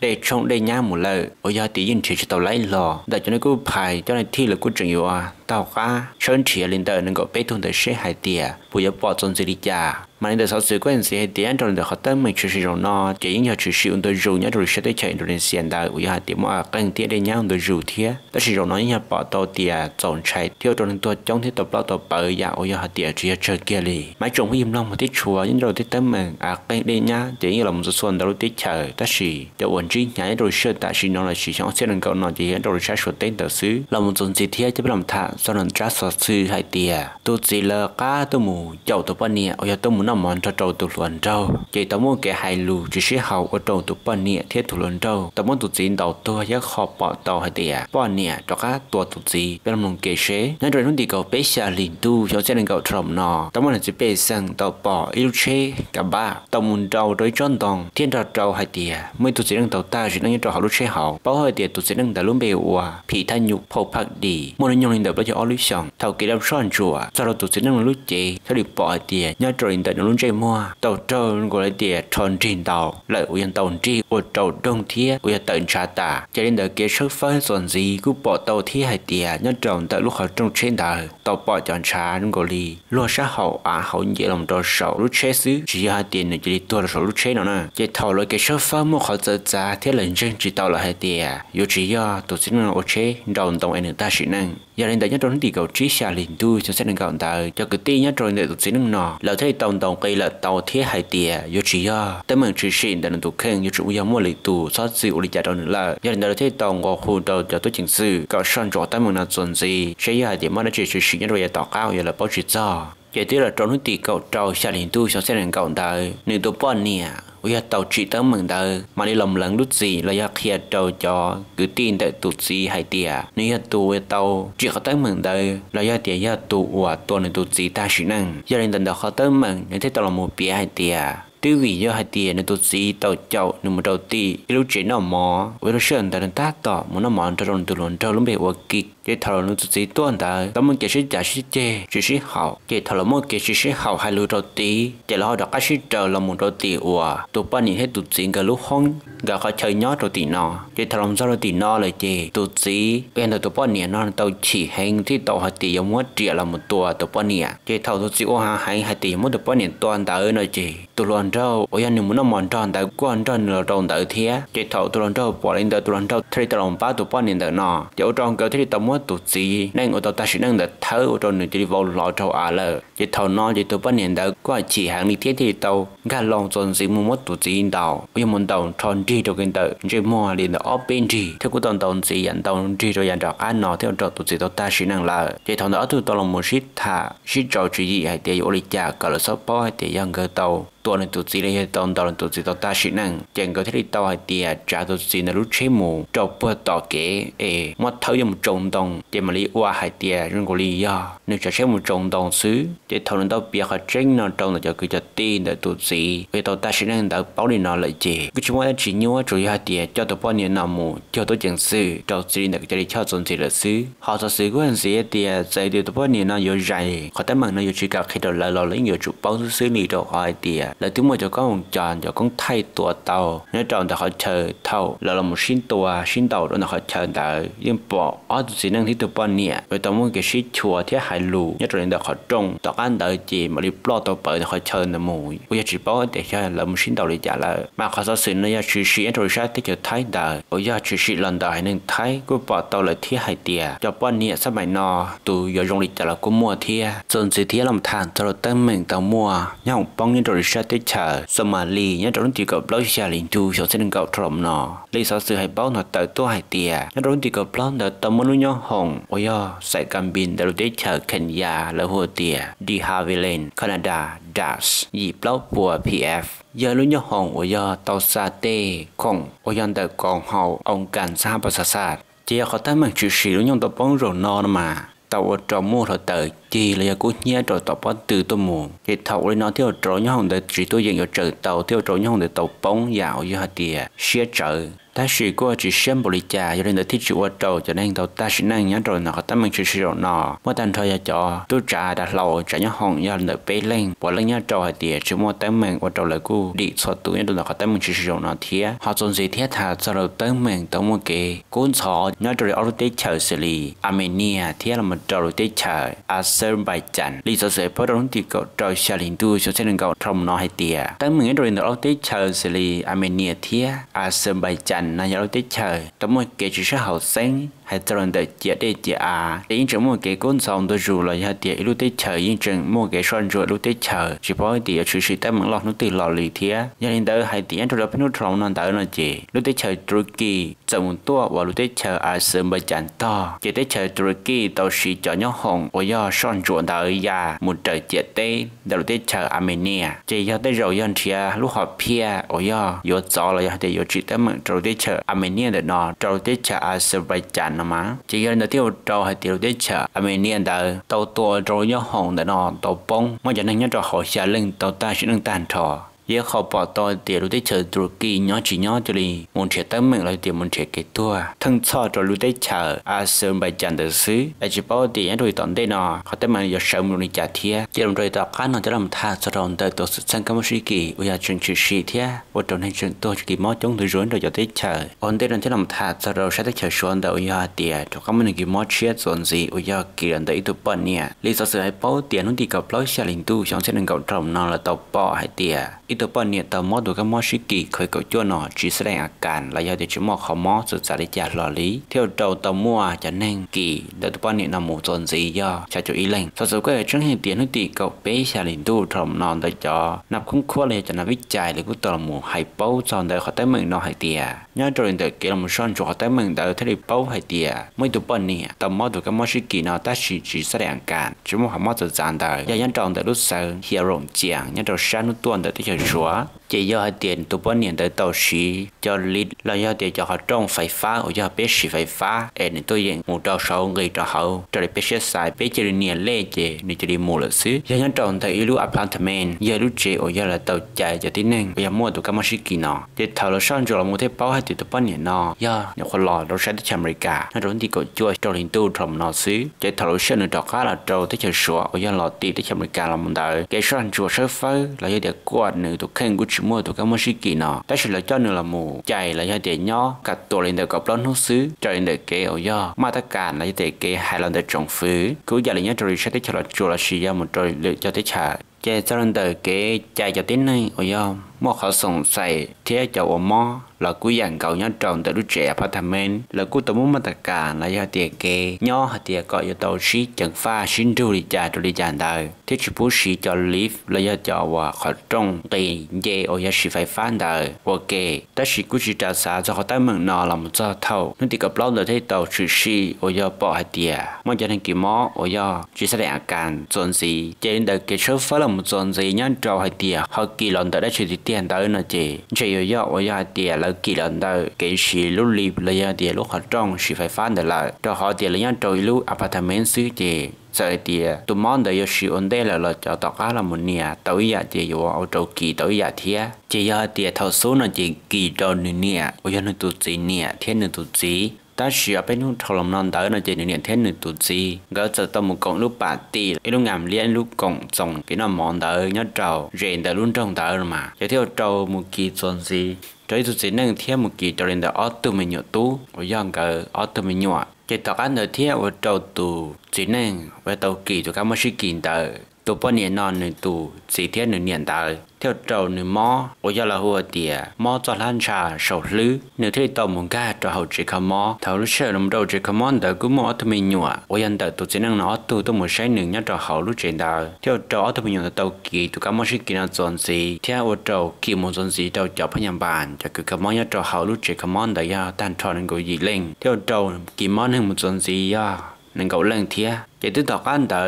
ได้ชงได้ย่าหมู่เลยโอยาตียินเฉยๆเตาไล่หล่อแต่จนกู้ภัยเจ้าหน้าที่หรือกู้จึงอยู่อ่ะเตาข้าเชิญ 前领导能够被动的上海店，不要包装这里家。mà nên sau sự quen sẽ tiền trong được học tâm mình chú sĩ rồi nó chỉ những nhà chú sĩ tôi rủ nhá rồi sẽ tới chạy Indonesia đã ủy hạ tiệm mà cần tiền để nhau tôi rủ thế đó sĩ rồi nó nhà bỏ tàu tiền dọn chạy theo trong tôi trong thế tập lao tập bởi dạ ủy hạ tiền chỉ chơi kia lì mà chúng im lòng một tí chùa những rồi tí tâm mình à cần để nhá chỉ như là một số xuân đó tí chờ đó sĩ cho ổn trí nhảy rồi sẽ tại sĩ nó là sĩ trong sẽ đừng cầu nó chỉ rồi sẽ xuất tên tờ xứ là một số gì thế chứ làm thà sau lần trả sọt sư hay tiền tôi chỉ là cá tôi mù chậu tôi bao nhiêu ở tôi muốn nó mòn cho trâu tụ luận trâu. Chỉ tao muốn cái hai lù chỉ sẽ hậu ở trâu tụ bọn nịa thiết tụ luận trâu. Tao muốn tụ gì đầu tôi nhớ họ bỏ tàu hay tiệt bọn nịa cho các tua tụ gì bên lòng kế chế nên rồi nó đi cầu bé xa liền tu cho sẽ nên cầu trầm nọ tao muốn là chỉ bé sang tàu bỏ yêu chế cả ba. Tao muốn trâu đối chọn tòng thiên trâu trâu hay tiệt mới tụ gì đang tàu ta chỉ đang trâu hậu lúc chế hậu. Bao hơi tiệt tụ gì đang đã luôn bề ua phi thanh nhục phô phật đi muốn nhung lên đầu bây giờ ở lý sòng, thầu kỳ làm son chùa sau đó tụ gì đang lúc chế sau đi bỏ tiệt nhớ rồi nó luôn chạy mua tàu trơn của lấy tìa tròn trình tàu, lợi uyên tàu tri của tàu đông thiết uyên tận trà tả cho nên đời kia sức phân xuân gì cứ bỏ tàu thi hay tìa, nhân trọng tại lúc họ trong trên đời. Tàu bỏ chọn trà nó có lì. Luôn xã hậu, á hậu dễ lòng tàu sầu lúc chế xứ. Chỉ hai tiền này chỉ đi tua là sầu lúc chế nó nè. Chỉ thầu lấy cái sức phân một họ giờ giá thế lần chân chỉ tàu là hay tìa. Dù chỉ do tổ chức nó ô chế đồng tàu anh ta sĩ năng. Giờ nên đời nhất trong thì cầu trí xà liền tu cho sẽ được gọn tàu cho cứ ti nhất rồi để tổ chức nó lỡ thấy tàu đồng cây là tàu thiết hai địa yếu chỉ ya tâm mình chỉ xin để tụ khen yếu chủ yếu mua lịch tụ sát sự lịch trả nữa là giờ nên đại thế tàu ngõ khu đầu cho tôi chỉnh sự cả sản cho tâm mình là chuẩn gì, sẽ hai điểm mà nó chỉ chỉ xin nhất rồi tàu cao, giờ là bao chỉ cho giờ tí là trong lúc tỷ cậu trâu xa liền tu, cho xe nên cậu đời nên tôi bỏ nè vì tàu chỉ tới mừng đời mà đi lầm lẫn lúc gì là giác hiện trâu cho. Cứ tin tại tụt gì hay tiệt nếu giờ tụ tàu chỉ có tới mừng đời là giác tiệt giác tụ và tuần này tụt gì ta chỉ năng giờ nên tận đó khó tới mừng thấy tàu là một bia hay tiệt tư vị do hai tiền nên tôi gì tàu chậu nên một đầu tì lúc chế nó mò với nó sơn ta nó ta tỏ muốn nó mò cho rồi từ luôn cho lúc bị hoa kỳ, cái thằng nó tôi gì tuần ta tao muốn kể sĩ giả sĩ chê chỉ sĩ hậu cái thằng nó muốn kể sĩ sĩ hậu hai lúc đầu tì cái là họ đã cái sĩ chờ là một đầu tì ủa tôi bao nhiêu hết tôi gì cái lúc hông gà khó chơi nhót đầu tì nọ cái thằng nó đầu tì nọ là chế tôi gì bên đầu tôi bao nhiêu nó tàu chỉ hành thì tàu hai tì giống mất triệu là một tua tôi bao nhiêu cái thằng tôi gì ô hà hay hai tì mất tôi bao nhiêu tuần ta ở nơi chế tôi luôn trâu ôi, anh muốn nó mòn tròn, tại quan tròn là tròn tại thế chế thầu tụi lần trâu bỏ lên tới tụi lần trâu thấy tụi lần ba tụi ba nên tới nọ. Chỗ tròn cái thấy tao muốn tụi gì nên ở tao ta sẽ nâng được thở ở tròn này chỉ vào lò trâu à lờ. Chế thầu nó chế tụi ba nên tới qua chỉ hàng đi thế thì tàu. Gà lòng tròn gì muốn mất tụi gì tàu. Ở ôi muốn tàu tròn gì cho cái tự chế mua liền ở bên gì theo của tàu tao gì anh tàu gì cho anh trò ăn nọ theo trò tụi gì tao ta sẽ nâng là. Chế thầu nó tụi tàu lòng một shit thả shit trò chỉ gì hay để ở lịch trả cả là sắp bao hay để dân cơ tàu yang cái tao này tụi đầu ta sĩ năng chẳng có thể đi tao hay tiệt à, trả tụi gì là lúc chế mù. Bữa tao kế ê, mất thấu một trung đồng để mà lý qua hay tiệt à, rồi có lý do. Nếu trả chế một trung đồng xứ, để thầu nên tao biết là tranh nó trồng là cho cứ cho tin để tụi về vì ta sĩ năng tao bảo đi nó lại gì cứ chúng ta chỉ nhớ chủ yếu hay tiệt à, cho tụi bao nhiêu năm mù. Cho tụi chẳng sư cho gì là cái cho tụi gì là sư họ sẽ sư của anh sĩ tiệt dạy được tụi bao nhiêu nó yếu dài họ tới nó yếu chỉ cả khi đầu lại lo lấy nhiều chục bao sư lý đâu hỏi là tiếng mà cho con một chọn cho con thay tua tàu. Nếu chọn thì họ chờ thầu. Là là một xin tua xin tàu đó là họ chờ đợi. Nhưng bỏ ở chỉ năng thì tụi bọn nhẹ với tao muốn cái sĩ chùa thì hải lù nhất rồi là họ trông tao ăn đợi gì mà đi lo tàu bởi thì họ chờ là mùi, bây giờ chỉ bảo để cho là một sinh tàu để trả lại mà họ sẽ xin nó chỉ sĩ rồi sao thì cho thay đời. Bây giờ chỉ sĩ lần đời nên thay cứ bỏ tàu lại thì hải tiền cho bọn nhẹ sắp mày nọ tụi giờ dùng để trả là cũng mua thì dần dần thì làm thằng cho rồi tên mình tao mua nhau bông như rồi sao tới chờ Somali, nhớ trong chỉ có blog xa liền tu cho sinh cầu trộm nọ lý do sự hay báo nó tới tôi hay tiề nhớ trong chỉ có blog đợt tâm muốn nhớ hồng. Ôi yo sẽ cầm bin để để chờ Kenya là hồ tiề đi Haviland Canada Das yi blog của PF giờ lúc nhớ hồng, ôi yo tàu sa tê không ôi yo đợt còn hậu ông cảnh sa bà sa sa. Chỉ có tới mình chịu sử dụng tàu bóng rồi nọ mà tàu trò mua thôi tờ chỉ là cú nhớ rồi tàu bắt từ tôi mua. Thì thầu lên nó theo trò nhau để chỉ tôi dành cho trợ tàu theo trò nhau để tàu bóng dạo như hạt tiền xe trợ ta chỉ có chỉ xem bồ lý trà cho nên tôi thích chịu ở trâu cho nên tàu ta chỉ năng nhớ rồi nó ta mình chỉ sử dụng nó mỗi tần thôi cho tôi trả đặt lầu trả nhớ hồng do là bế lên bỏ lên nhớ trâu hay tiền chứ mỗi tới mình ở trâu lời cũ đi cho tôi nhớ là ta mình chỉ sử dụng nó thế họ chọn gì thế thà cho đầu tới mình tới một cái cuốn sổ nhớ rồi ở tế chờ xử lý Armenia thế là một trâu tế chờ Azerbaijan lý do sẽ bắt đầu thì cậu trâu xa linh tôi cho sẽ đừng cậu trong nó hay tiền tới mình rồi nó ở tế chờ xử lý Armenia thế Azerbaijan ảnh là nhớ tới trời. Trong một cái chỉ số hậu sinh hay trong đời chia để chia à để yên trong một cái con sông tôi dù là nhà tiệt lúc tới trời yên trong một cái son rồi lúc tới trời. Chỉ bởi tiệt chỉ chỉ tâm lọt nó từ lò lì thía. Nhà nên tới hay tiệt trong đó bên nó trong nó tới nó chỉ lúc tới trời Turkey chồng tua và lúc tới trời à sớm bây chẳng to. Chỉ tới trời kỳ tao chỉ cho nhau hồng và do son ruộng tới già. Một trời chia tê đầu lúc tới trời Armenia. Chỉ do tới rồi yên chia lúc họ pia và do do gió là do để do chỉ tới mảng rồi tới Armenia để nó trâu tế chợ Azerbaijan nó mà chỉ cần nó tiêu trâu hay tiêu tế chợ Armenia đã tàu tua trâu nhớ hồng để nó tàu bông. Mà cho nên nhớ trâu họ xa lưng, tàu ta sẽ nâng tàn trò giờ họ bỏ tôi tiền lúc đấy chờ trụ kỳ nhỏ chỉ nhỏ cho đi muốn chơi tâm mình lại tiền muốn chơi cái tua thân cho cho lúc đấy chờ. À sớm bài chẳng được xứ. Ai chỉ bảo tiền rồi tận đây nọ họ tâm mình giờ sớm luôn đi trả thia. Chỉ làm rồi tao cá nó cho làm tha cho rồi tới tổ chức sang cái gì kỳ. Bây giờ à, chuyện chuyện gì thia. Bộ trong này chuyện tôi kỳ mót chống tôi rốn rồi cho tới chờ. Còn đây là cho làm tha cho rồi sẽ tới chờ xuống đâu giờ tiền cho các mình kỳ mót chết rồi gì à, bây giờ kỳ lần đấy tụi bọn nè. Lý do sự hay bảo tiền nó thì gặp lối xe linh tu, chẳng sẽ đừng gặp trong nó là tàu bỏ hay tiền ít tụi bọn nè tàu mót đồ các mót sĩ kỳ khởi cầu chua nó chỉ sẽ đánh cản là do để chúng mót khó mót sự giả để trả lò lý theo đầu tàu mua cho nên kỳ để tụi bọn nè nằm một tuần gì do cho chủ ý lên sau sự cái chứng hiện tiền nó tỷ cậu bé xe linh tu thầm non để cho nạp không khoa lên cho nó biết chạy để của tàu một hay bao cho để họ tới mình nó hay tiền nhớ rồi để kia là một son cho họ tới mình để thấy bao hay tiền mấy tụ bọn nè tàu mót đồ các mót sĩ kỳ nó ta chỉ chỉ sẽ đánh cản chúng mót khó mót sự giả đời do nhân trọng để lúc sau hiểu rộng chiang nhân trọng sáng nó tuần để tới cho chúa chỉ do hai tiền tụ bốn niệm tới tàu xí cho lít là do tiền cho họ trong phải phá ở do biết xí phải phá để nên tôi dùng một trâu sầu người cho họ cho để biết xí sai biết chỉ niệm lệ chế nên chỉ đi mua là xứ do nhân trọng thấy lưu apartment giờ lúc chế ở do là tàu chạy cho tin nên bây giờ mua tụ cái món xí kỳ nọ để thầu là sang rồi là mua thế bao hai tiền tụ bốn niệm nọ do nhiều con lò nó sẽ tới America nó rồi thì cổ chua cho liền tu trong nọ xứ để thầu là sang được đọc khá là trâu tới chờ sủa ở do lò tiền tới America là một đời cái sang chùa sớm phơi là do để quạt nữ tụ khen của mua tụi các mua sĩ kỳ nọ ta chỉ là cho nữa là mù. Chạy là do tiền nhỏ, cả tổ lên được gặp lớn hút xứ, cho lên được kế ở do. Mà tất cả là do tiền kế hai lần được trồng phứ. Cứ giờ là nhớ rồi sẽ tới cho là chùa là sĩ ra một trời lựa cho tới trả. Chạy cho lên được kế chạy cho đến nay ở do mua khó sống say thế cháu ổ mò là cú dạng cầu nhá tròn tại đứa trẻ phát thầm men là cú tấm muốn tất cả là do tiền kê nhỏ hạt tiền gọi cho tàu sĩ chẳng pha xin rưu đi chà du đi trả đời thế chỉ bố sĩ cho live là do cho và khó trong tiền dê ở nhà sĩ phải phán đời ok ta sĩ cú chỉ trả giá cho họ tay mừng nọ là một giờ thầu. Nên thì gặp lâu rồi thấy tàu chỉ sĩ ở nhà bỏ hạt tiền mà cho nên kỳ mó ở nhà chỉ sẽ đại can dọn gì trên đời cái số phá là một dọn gì nhá trâu hạt tiền họ kỳ lần tới đã chỉ tiền tiền tới nó chỉ chỉ ở giờ ở giờ tiền là kỹ lần tới cái gì lúc live là giờ tiền lúc họ trong sĩ phải phát được lại cho họ tiền là nhà trôi lúc apartment xứ chỉ sợ tiền tụi món đời sự ổn định là là cho tao cá là một nhà tới giờ chỉ yo ở chỗ kỳ tới giờ thế chỉ giờ tiền thầu số nó chỉ kỳ cho nửa nhà ở giờ nó tụi gì nhà thiên nó tụi gì ta chỉ ở bên hút thầu lòng non tới nơi trên những điện thế nửa tụt gì gỡ cho tao một cổng lúc bà tì. Ấy lúc ngàm liên, lúc cổng trồng cái nó món tới nhớ trầu. Rèn tới luôn trong tới mà. Giới thiệu trầu một kỳ tròn gì. Trời tụt gì nâng thêm một kỳ trở lên tới ở từ mình nhọ tú. Ở dòng cờ ở từ mình nhọ chỉ tao ăn tới thêm ở trầu tù chỉ nên về tàu kỳ tụi các mất sĩ kỳ tới ยวtrâuมุกีจนซีใจตุจีนั่งเที่ยวมุกีจะเรียนแต่ออตุมันหยดตู้ว่าย่างก็ออตุมันหยดจะต่อกันเดี๋ยวเที่ยวว่าtrâu tu chỉ nên về tàu kỳ tụi các mới kỳ tờ tụi bao nhiêu non nữa tụ chỉ thiết nữa niệm tờ theo trâu nữa mò ở giờ là hùa tiề mò cho lan trà sầu lứ nữa thấy tàu muốn ca cho hậu chỉ khăm mò thầu lúc sợ nằm đầu chỉ khăm mò tờ cứ mò tụi mình nhua ở giờ tờ tụi chỉ năng nó tụ tụi một sai nữa nhá cho hậu lúc trên tờ theo trâu tụi mình nhua tàu kỳ tụi các mới kỳ nó chọn gì theo ở trâu kỳ một chọn gì tàu chọn phải nhầm bàn cho cứ khăm mò nhá cho hậu lúc chỉ khăm mò tờ ya tan trò nên gọi gì lên theo trâu kỳ mò nên một chọn gì ya nên gọi lên thia chỉ tức tao ăn tờ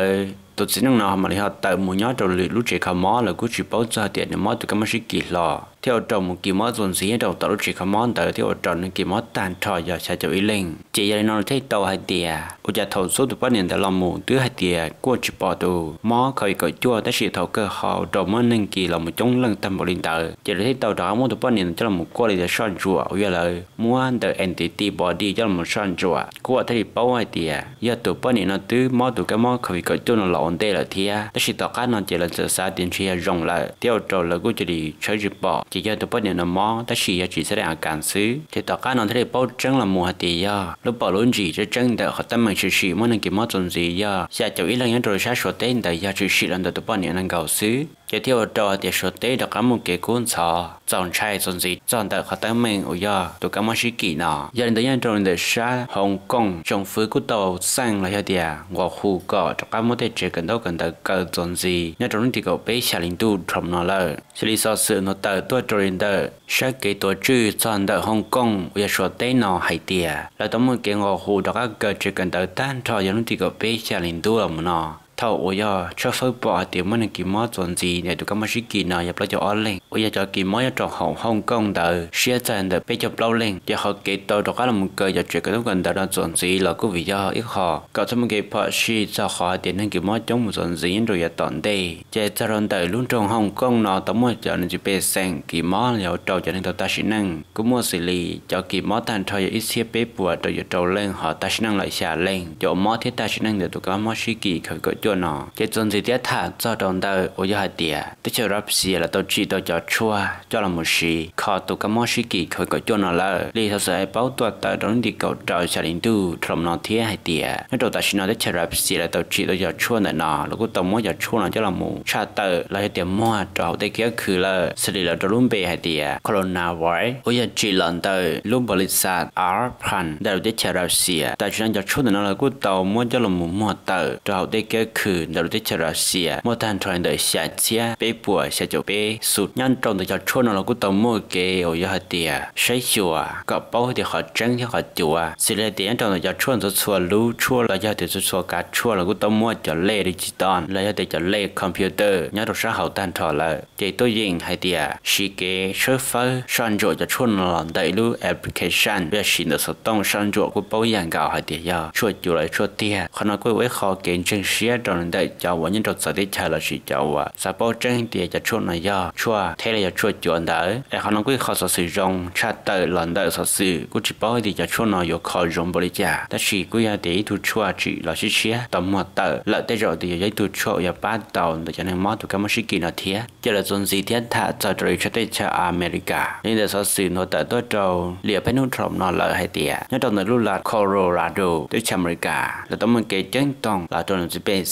to tsinang na hamar ya ta mu nya to le lu che kha ma la gu chi pau cha de ne ma to ka ma shi ki la theo trong một kỳ mỏ dồn dĩ đầu tàu lúc chỉ khám mỏ tới theo trong những kỳ mỏ tàn trò giờ sẽ cho ý linh. Chỉ giờ nó thấy tàu hai tiền ở nhà thầu số từ bắt nhiêu tại lòng mù thứ hai tiền qua chỉ bỏ tù. Mó khởi cởi chua tới sĩ thầu cơ họ đầu mỏ nên kỳ lòng một chống lần tâm bộ linh tờ chỉ thấy tàu đó muốn từ bắt nhiêu cho lòng một qua để son chùa ở giờ là mua được entity body cho lòng một son chùa qua thấy bảo hai tiền giờ từ bắt nhiêu nó thứ mó từ cái mó khởi cởi chua nó lộn tê là thia. Tới là tàu cá nó chỉ là giờ sa tiền chia rồng lại. Theo trâu là cũng chỉ đi chơi chỉ bỏ chỉ cho tụi bớt bọn nó mò chỉ cho chỉ sẽ là cảm xứ. Thì tao cá nó thấy bao chân là mùa hạt tiền lúc bảo luôn gì cho dạ, chân đỡ họ tâm mình chỉ chỉ muốn cái mò chuẩn gì ya sẽ cháu ít lần những rồi sát số tên đời ya chỉ chỉ là tụi bớt bọn nó cầu xứ chỉ theo trò thì số tế được cả một cái cuốn sọ, chọn trai chọn gì, chọn đợi họ tâm mình ở ya tụi cái mò sĩ kỳ nọ. Giờ đến những trong để sa Hồng Kông, trong phía của tàu sang là ya tiền ngõ khu cọ cho cả một thế chỉ cần đâu cần tới cờ chọn gì. Nhớ trong thì cậu bé xả linh tu trong nó là xử lý so sự nó tới tôi trong đến đời sẽ kể tổ chữ chọn đợi Hồng Kông ở số tế nọ hay tiền là tấm một cái ngõ khu đó các cờ chỉ cần tới tan cho những thì cậu bé xả linh tu ở nó thầu ôi giờ cho phơi bỏ tiền mà nên kiếm mót chuẩn gì để tụi các bác sĩ kỳ nào nhập lại cho on lên ôi giờ cho kiếm mót cho hồng hồng công đờ xe chân đờ bây giờ lâu lên giờ họ kể tôi đó là một cái giờ chuyện cái đó gần đó đang chuẩn gì là cứ vì do ít họ. Có thêm một cái bác sĩ cho họ tiền nên kiếm mót chống một chuẩn gì rồi giờ tận đây. Giờ cho choron đờ luôn trong hồng công nó tấm một giờ nên chỉ bê sang kiếm mót giờ trâu cho nên tao ta sĩ năng. Cũng mua xử lý, cho kiếm mót thành thôi, giờ ít xe bê bùa, rồi giờ trâu lên, họ ta sĩ năng lại xả lên. Cho mót thế ta sĩ năng để tụi các bác sĩ kỳ khởi cởi cho nó cái dân gì tiếc thả cho đồng đời ở dưới hai tia tức chờ rắp xì là tao chỉ tao cho chua cho là một xì khó tụ cái món xì kỳ khởi có cho nó là lý thật sự ai bảo tụi tao đón đi cầu trời xả đến tu trong nó thế hai tia nó đầu ta xin nó tức chờ rắp xì là tao chỉ tao cho chua này nó lúc tao muốn cho chua nó cho là một cha tờ là cái tiền mua trâu tới kia คือละสิริละดรุ่มเบให้เตียโคโรนาไว้โอยจีหลันเตอร์ลุ่มบริษัทอาร์พันได้เดชรัสเซียแต่ฉันจะช่วยนั่นละกูเตามั่วจะลงมุมมัวเตอร์เราได้เกิด khử nợ đế chờ ra xìa. Mô tàn tròn đời xả chia bê bùa, xả chỗ bê sụt nhân trong đời cho chua nó là cú tàu mua kê ở giờ hạt tìa. Xây chùa, có bao thì họ chân thì họ chùa. Xì lệ tiền trong đời cho chua nó chua lú, chua là giờ thì chua cá, chua là cú tàu mua cho lệ đi chỉ tòn là giờ thì cho lệ computer. Nhớ được sao hậu tàn tròn là chỉ tôi yên hay tìa. Xì kê sơ phơ san chỗ cho chua nó là đầy lú application. Bây giờ xin được số tông san chỗ cú bao dạng gạo hay tìa giờ chua chùa lại chua tìa. Khi nó quay với họ kiến chân xia trong đại cháu vẫn nhân trong sở thích chơi là chỉ cháu và sa bao chân thì cho chua này ya chua thế là chua chuẩn đỡ em không nói khó sử dụng cha tự lần đỡ sở sử, cũng chỉ bao thì cho chua này có khó dùng bồi trả ta chỉ cứ ya để tu chua chỉ là chỉ chia tầm một tờ lợi tới rồi thì giấy tu chua ya ba tàu để cho nên mất tụ cái mất sĩ kỳ nó thế, giờ là dồn gì thiết thả cho trời cho tới cho America nên là sở sử nó tự tôi trâu liệu phải nút trộm nó lợi hay tiền nhất trong này luôn là Colorado tới America là tấm muốn kể chân tông là trong là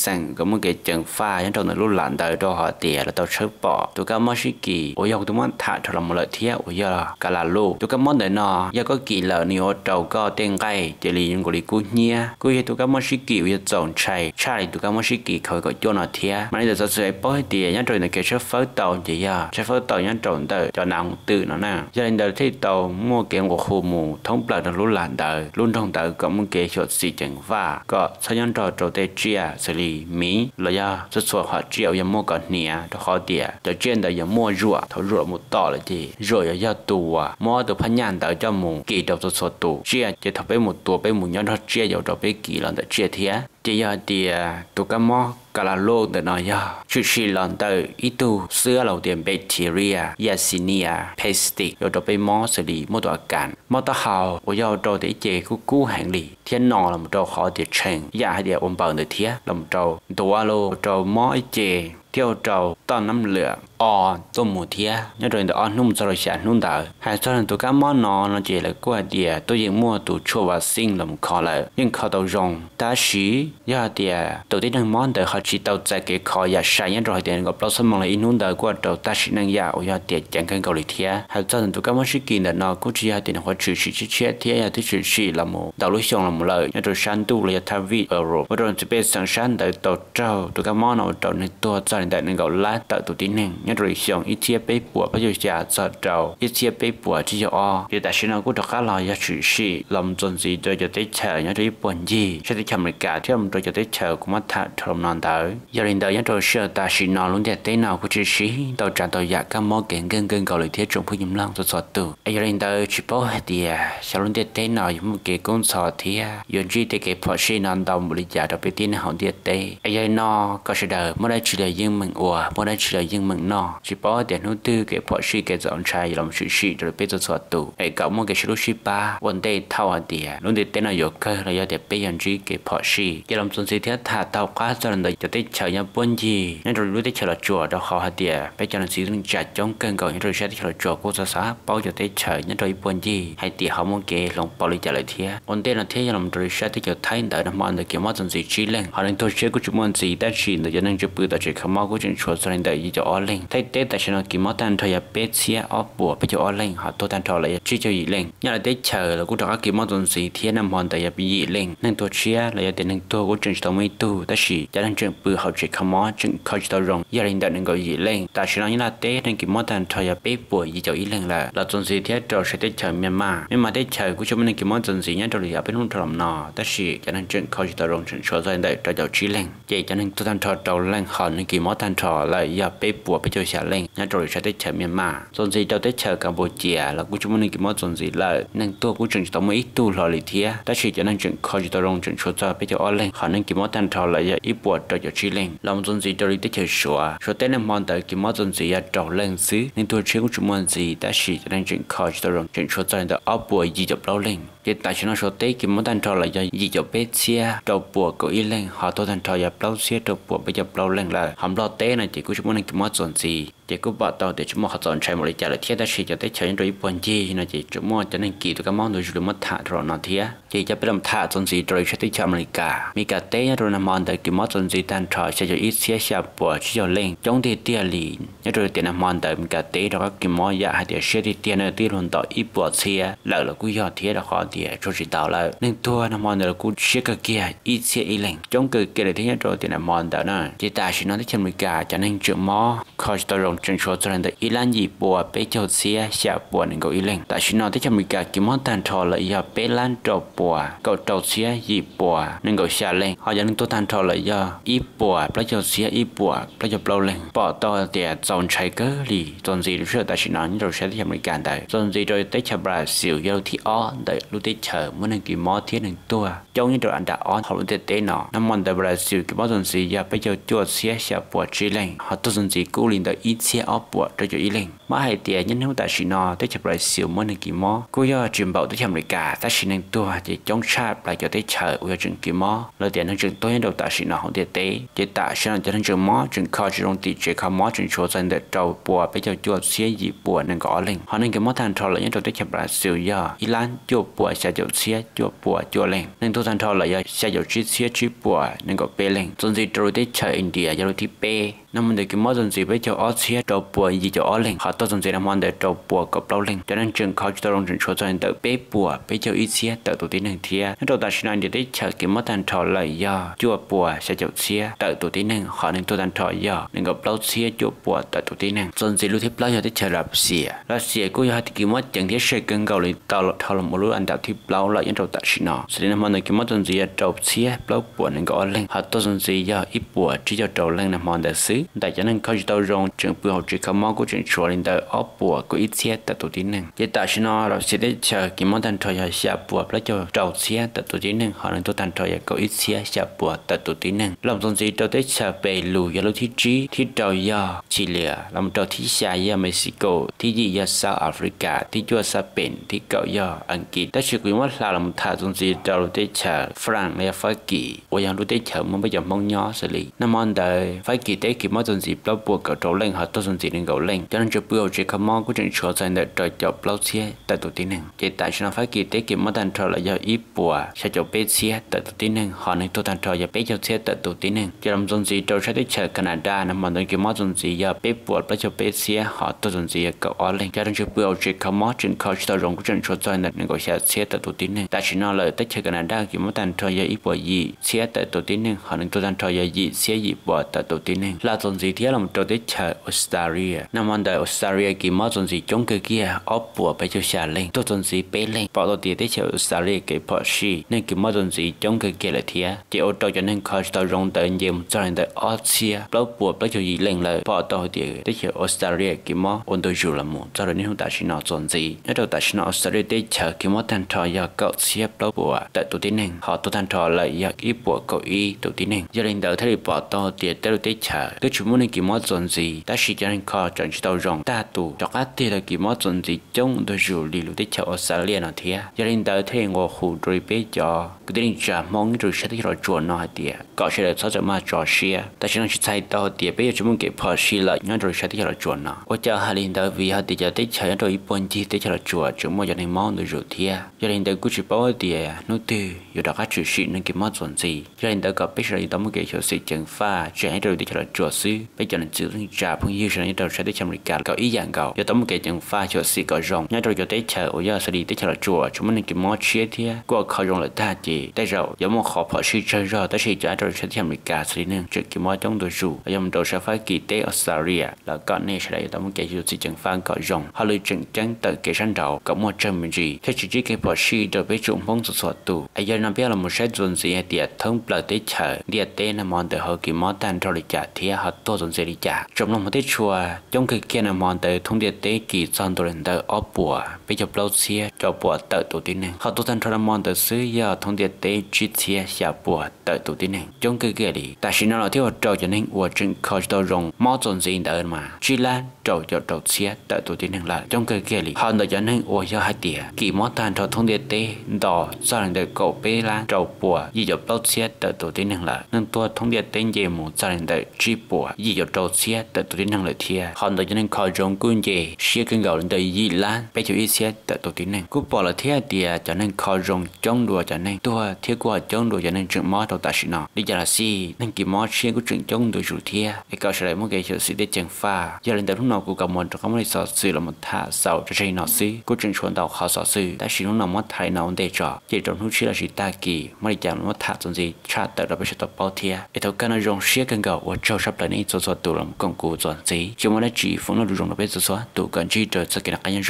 sang có một cái chân pha nhớ trong lúc là đời đó họ tiệt là tao chớp bỏ. Tụ cái mất sĩ kỳ ôi giờ tụi mình thả cho làm một lợi thiệt ôi giờ cả là lô tụ cái món đấy nó giờ có kỳ lợi nhiều trâu có tên gai chỉ là những cái cú nhia. Cú hiện tụ cái mất sĩ kỳ giờ trồng chạy chạy tụ cái mất sĩ kỳ khởi cái chỗ nào thiệt mà bây giờ sẽ bỏ tiệt nhớ trong này cái chớp phơi tàu chỉ giờ. Chớp phơi tàu nhớ trong đời cho nào tự nó nè. Giờ anh đời thì tàu, mua kiện của khu mù thông bờ nó lúc làn đời luôn trong đời có một cái chỗ gì chẳng và có sao nhân trò trò tê chia, xử lý มีระยะสุดสวะเจียวยามกันเนี่ยตะขอเตียตะเจนตะยามรัวทรัวมุต่อเลยทีรัวยาตัวมอตะพญานตะจมูกเกดตะสวะตัวเจียจะทับไปหมดตัวไปหมุนย้อนเจียอยู่ตะไปกี่ลันตะเจียเทีย chỉ ya thì tụ cái mò cả là lô để nói ya chú chỉ lần tới ít tu sữa đầu tiên bacteria Yersinia pestis rồi đó bên mò xử lý một đoạn cản mò ta hào của yo đồ để chế của cú hàng lì thiên nọ là một đồ khó để chèn ya hay để ôm bằng được thiệt là một đồ đồ lô đồ mò chế tiêu trầu tao năm lửa Ờ, o tôm mù thia nhớ rồi đó nung cho rồi sẽ nung đỡ. Hay cho nên tụi cá món nó nó chỉ là qua địa tôi chỉ mua tụi chua và xin làm khó lại nhưng khó đầu rong ta sĩ ya địa tụi tí năng món đỡ họ chỉ tàu chạy cái khó ya sai. Nhớ rồi tiền gặp lâu sớm mong là in nung đỡ qua đầu ta sĩ năng ya ở ya địa chẳng cần cầu lý thia hay cho nên tụi cá món sĩ kỳ là nó. Cũng chỉ ya tiền họ chỉ chỉ chỉ chết thia ya thì chỉ chỉ là một đầu lối xong là một lời. Nhớ rồi san tu là thay vì euro và rồi chỉ biết sang san đỡ tàu trâu. Tụi cá món nó, tàu này tua cho nên đại nên gọi lá, tàu tụi tí này nhớ rồi xong ít chia bế bùa bây giờ giả cho trâu ít chia bế bùa chỉ cho o thì tại sao nó cũng được khá là ya chỉ sĩ làm chân gì rồi cho tới chờ nhớ tới buồn gì sẽ tới chậm lại cả thì ông tôi cho tới chờ cũng mất thật thầm non tới giờ đến đời nhớ rồi sợ ta sĩ nó luôn để tới nào cũng chỉ sĩ tàu trả tàu giả các món kiện gần gần gọi lời thiết trong phu nhầm lăng rồi sợ từ giờ đến đời chỉ bảo hết đi à sao luôn để tới nào những một cái con sò thì à giờ chỉ để cái phật sĩ non đồng một lý giả đặc biệt tin họ để tới giờ nó có sự đời mới đây chỉ là riêng mình ủa mới đây chỉ là riêng mình nó chỉ bỏ tiền hữu tư cái bỏ xí cái dọn trai làm sự xí rồi bây giờ xóa tù ấy cậu một cái sự sĩ ba vấn đề thao à địa luôn để tên là yêu cơ là giờ để bây giờ chỉ cái bỏ xí cái làm tuần sĩ thiết thả tao quá cho nên để cho tới chờ nhau buôn gì nên rồi lúc tới chờ là chùa đó khó ở địa bây giờ là sử dụng chặt trong cơn cầu nhưng rồi sẽ chờ là chùa cô sa sa, bao giờ tới chờ nhưng rồi buôn gì hay địa họ muốn cái lòng bao lý trả lại thế vấn đề là thế làm rồi sẽ tới chờ thay đợi nó mong được cái mất dần gì chỉ lên họ nên tôi sẽ có chúng món gì đã chỉ để cho nên chụp bự tại chỉ không mau có chuyện chùa cho nên đợi cho ở lên thay tế tại sao kỳ mất tan thôi à? bé xía ở bùa bây giờ ở lên, họ tôi tan thôi lại à? chỉ cho gì lên. Nhà là để chờ là cũng cho các kỳ mất tuần gì thiên năm hoàn tại giờ bị gì lên. Nên tôi chia là giờ tiền nên tôi cũng chừng tao mấy tu ta chỉ cho nên chừng bự, họ chỉ không mất chừng không chỉ tao rong gia đình đã nên gọi gì lên. Tại sao như là tế, nên kỳ mất tan thôi bé bùa gì cho ý lên là là tuần gì thiên rồi sẽ để chờ miền mà nhưng mà để chờ cũng cho mình kỳ mất tuần gì nhá rồi là bên hông thầm nọ. Ta chỉ cho nên chừng không chỉ tao rong chừng cho ra đây cho cho chỉ lên. Vậy cho nên tôi tan thôi đầu lên, họ nên kỳ mất tan thôi là giờ bé bùa bây cho sẽ lên nhà trội sẽ tới chợ miền mà dọn gì đâu tới chợ Campuchia là cũng chúng mình cái món dọn gì là nên tôi cũng chừng tao mấy tu lo lì thia ta chỉ cho nên chừng khó chỉ tao rong chừng số cho bây giờ ở lên họ nên cái món tan thọ là giờ, ít bùa cho cho chi lên làm dọn gì đâu đi tới chợ sửa số tới nên món tới cái món dọn gì là trầu lên xứ. Nên tôi chỉ cũng chúng mình gì ta chỉ cho nên chừng khó chỉ tao rong chừng số cho nên tao ấp bùa gì chụp lâu lên cái tại sao nó số tế cái món tan thọ là giờ gì chụp bé xia? Trầu bùa có ý lên họ tôi tan thọ giờ lâu xia trầu bùa bây giờ lâu lên là. Hầm lo tế này chỉ cũng chúng mình cái món dọn gì sí. Chỉ có bảo tao để chúng mua họ chọn trái một lấy trả lại thiết đã chỉ cho tới chơi rồi buồn gì nó chỉ chúng mua cho nên kỳ tụi các món đồ rồi mất thả rồi nó thiết chỉ cho biết làm thả chọn gì rồi sẽ tới chơi một cả. Mi cả té rồi làm món đời kỳ món chọn gì tan trò sẽ cho ít xe xe bỏ chỉ cho lên trong thì tiền lì, nhớ rồi tiền làm món đời mi cả té rồi kỳ món giả hay để xe thì tiền này tiền luôn tới ít bỏ xe lại là cứ giờ thiết là khó tiền cho chỉ tạo lại nên thua làm món đời cứ xe cái kia, ít xe ít lên trong cái kia là thế nhớ rồi, tiền làm món đời nè. Chỉ ta chỉ nói tới chơi một cả cho nên chuyện món khó cho rồi trong chỗ cho nên là ít lan gì bùa bế châu xe xe bùa nên cầu ít lên tại xin nói tới cho mình cả cái món tàn trò là do bế lan trò bùa, cầu trò xe gì bùa nên cầu xe lên họ dẫn tôi tàn trò là do ít bùa bế châu xe ít bùa bế châu bao lên bỏ to thì dòng trái cơ lì dòng gì được tại xin nói rồi sẽ cho mình cả đấy dòng gì rồi tới cho Brazil yêu thì o, đợi lúc tới chờ muốn nên cái món thiết nên tua. Trong những đồ ăn đã on họ lúc tới tế nó năm món tại Brazil cái món dọn gì giờ bé cho chua xe xe bùa chỉ lên họ tôi dòng gì cũng liền tới ít chia ở bộ cho cho ý linh. Mà hai tiền nhân hữu tại chỉ nó tới chụp lại siêu mới này kỳ mò cô do chuyển bảo tới chậm lại cả, ta chỉ nên tua, chỉ chống chát lại cho tới chờ uy chừng kỳ mò lời tiền năng chừng tôi đầu tại chỉ nó không tiền tế. Chỉ tạ chỉ là cho năng chừng mò chừng khó chỉ trong tỷ chỉ kho mò chừng chúa dân để trâu bộ bây giờ chúa xía gì bộ nên có linh. Họ nên cái mò thành thọ lại nhân đầu tới chụp lại siêu giờ ý lan chúa bộ sẽ chụp xía, chúa bộ chúa linh. Nên tôi thành thọ lại giờ sẽ chụp chi xía chi bộ nên có bê linh. Dân gì trâu tới chờ India giờ thì bê năm mình để cái món gì với cho Asia trâu bùa gì cho ở lên họ tôi gì là món để trâu bùa cọp lâu lên cho nên trường khó cho tôi trường cho cho nên tự bé bùa bé cho ít xe tự tụi tiến hàng thia nên tôi ta xin anh để chờ cái món thành trò lại do chùa bùa sẽ chịu xe tự tụi tiến hàng họ nên tôi thành trò do, nên gặp lâu xe chùa bùa, tự tụi tiến hàng dân gì lúc tiếp lâu giờ tới chờ lập xe lập xe cũng có thì cái món chẳng thiết sẽ cần cầu lại tao lọt thao là một lúc anh đạo tiếp lâu lại những trâu ta xin nó sẽ nên món này cái món dân gì trâu xe lâu bùa nên gọi lên. Họ tôi dân gì do ít bùa chỉ cho trâu lên là món để xứ đại cho nên có tàu rong trường bùa học chỉ có món của trường chùa lên tới ốp bùa của ít xe tại tổ tiên năng vậy tại sao nó là sẽ để chờ cái món thành thời xa bùa lấy cho trầu xe tại tổ tiên năng họ nên tôi thành thời có ít xe xa bùa tại tổ tiên năng làm trong gì tôi tới chờ về lù giờ lúc thi trí thi giờ chỉ lìa làm trầu thi xa giờ Mexico thi gì giờ South Africa thi chùa sa bền thi cậu giờ Anh Kỳ ta chỉ quý mất là làm thả trong gì trầu lúc tới chờ Frank hay Pháp Kỳ ôi yang lúc tới chờ muốn bây giờ mong nhớ xử lý năm món đời Pháp Kỳ tới kỳ mà dần dịp lâu bùa cầu trâu lên họ tôi dần dịp lên cầu lên cho nên chưa bùa chỉ có mong của chuyện chúa dành để trời chọc lâu xe tại tổ tiên năng chỉ tại sao phải kỳ tế kiếm mất thành trò là do ít bùa sẽ chọc bê xe tại tổ tiên năng họ nên tôi thành trò giờ bê cho xe tại tổ tiên năng cho làm dần dịp trâu sẽ tới chờ Canada nằm mà nên kiếm mất dần dịp do bê bùa lấy cho bê xe họ tôi dần dịp cầu ở lên cho nên chưa bùa chỉ có mong chuyện khó cho rong của chuyện chúa dành để nên gấu xe xe tại tổ tiên năng tại chỉ nó lời tới chờ Canada kiếm mất thành trò do ít bùa gì xe tại tổ tiên năng họ nên tôi thành trò do gì xe gì bùa tại tổ tiên năng là dùng gì thế là một trâu tới chờ Australia. Năm anh đời Australia kỳ mất trong gì chống cái kia ốp bùa bây giờ xả lên tôi trong gì bé lên. Bảo tôi tiền tới chờ Australia cái bỏ xì nên kỳ mất trong gì chống cái kia là thế chỉ ô tô cho nên khó tôi rong tới nhiều cho nên tại Australia. Bao bùa bây giờ gì lên lời bảo tôi tiền tới chờ Australia kỳ mất ôn tôi dù là một cho nên không tại xin nó trong gì nhất tôi tại xin nó Australia tới chờ kỳ mất thanh trò giờ cậu xía bao bùa, tại tôi tin họ tôi thanh trò lại giờ ít bùa cậu y tôi tin nên giờ lên tới thấy bảo tôi đi tới tới chờ tôi chỉ muốn nên kỳ mất trong gì ta chỉ cho anh khó chọn chỉ tao rong ta tụ cho các tiền là kỳ mất trong gì trong tôi dù lì lúc tới chờ liền nó thế cho nên tới thấy ngô hù rồi bé cho. Cứ đến trả mong rồi sẽ thấy rồi chuồn nó tiệt có sẽ là sao cho mà trò xia ta chỉ nói chỉ sai tao tiệt bây giờ chúng muốn cái phở xia lại, nhớ rồi sẽ thấy rồi chuồn nó ở chờ hai lên tới vì hai tiệt giờ tới chợ rồi bốn chi tới chợ rồi chuồn chúng mình cho nên mong được rồi thế cho nên tới cứ chỉ bảo tiệt nó từ giờ đã các chữ sĩ nên cái mất trong gì cho nên tới có biết rồi tao muốn cái chỗ sự chân pha chuyện rồi tới chợ rồi sư bây giờ là chữ trả phong yêu rồi tới sẽ tới chăm America có ý dạng cầu do tấm mới cái chân pha cho sư có rong nhớ rồi cho tới chờ ở giờ sẽ đi tới chờ là chùa, chúng mình cái mất chia thiệt qua khó rong là ta chỉ, tới rồi giống một khó phở sư chơi rồi, tới sư trả rồi sẽ tới America sẽ nên chuyện cái mất trong đồ rủ. Ở mình đầu sẽ phải kỳ tế ở Australia, là có này sẽ đây tấm mới cái chỗ sự chân pha có rong họ lưu chân chân tới cái sân đầu có một trăm mình gì thế chỉ chỉ cái phở sư được với chúng phong sụt sụt tụ ai giờ nó biết là một sẽ dồn gì tiệt thông bờ tới chờ. Tiệt tế là món từ họ kỳ mất tan rồi trả thì họ tôi dồn dễ đi trả trong lòng một cái chùa trong cái kia là món từ thông địa tế kỳ son tổ lên tới ở bùa bây giờ lâu xia cho bùa tợ tổ tiên này. Họ tôi tan rồi là món từ xứ giờ thông địa tế chỉ xia xia bùa tợ tổ tiên này. Trong cái kia đi, tại xin nó là theo trâu cho nên của chân khó cho rong mót dồn gì đó mà. Chỉ là trâu cho trâu xia tợ tổ tiên này là trong cái kia đi, họ nói cho nên của giờ hai tiệt kỳ mót tan cho thông địa tế đó do là được cậu bê la trâu bùa gì cho lâu xia tợ tổ tiên này là. Nên tôi thông địa tế gì một do là được chỉ bùa gì cho trâu xia tự tổ tiên này là thiệt họ nói cho nên khó rong quân gì xia cái gạo lên tới gì lan bây giờ ít xia tự tổ tiên này cú bỏ là thiệt tiệt cho nên khó rong trong đùa cho nên tôi thiệt qua trong đùa cho nên chuyện mót đầu ta xin nó đi giờ là gì nên kỳ mót xia của chuyện trong đùa chủ thiệt cái câu sẽ lại một cái chuyện sự để chẳng pha giờ lên tới lúc nào cũng cầm một trong các món sọ sự là một thả sầu cho chơi nó xí của chuyện chuẩn đầu khó sọ sự ta xin lúc nào mất thay nào để cho chỉ trong lúc chỉ là chỉ ta kỳ mà đi chẳng mất thả trong gì cha tự là bây giờ tập bao thiệt cái thầu cái nó rong xia cái gạo và trâu sắp ta ni zo zo do lam gong gu zo zai ji mo na ji feng lu rong be zo zo do gan ji de zhe ge na gan yan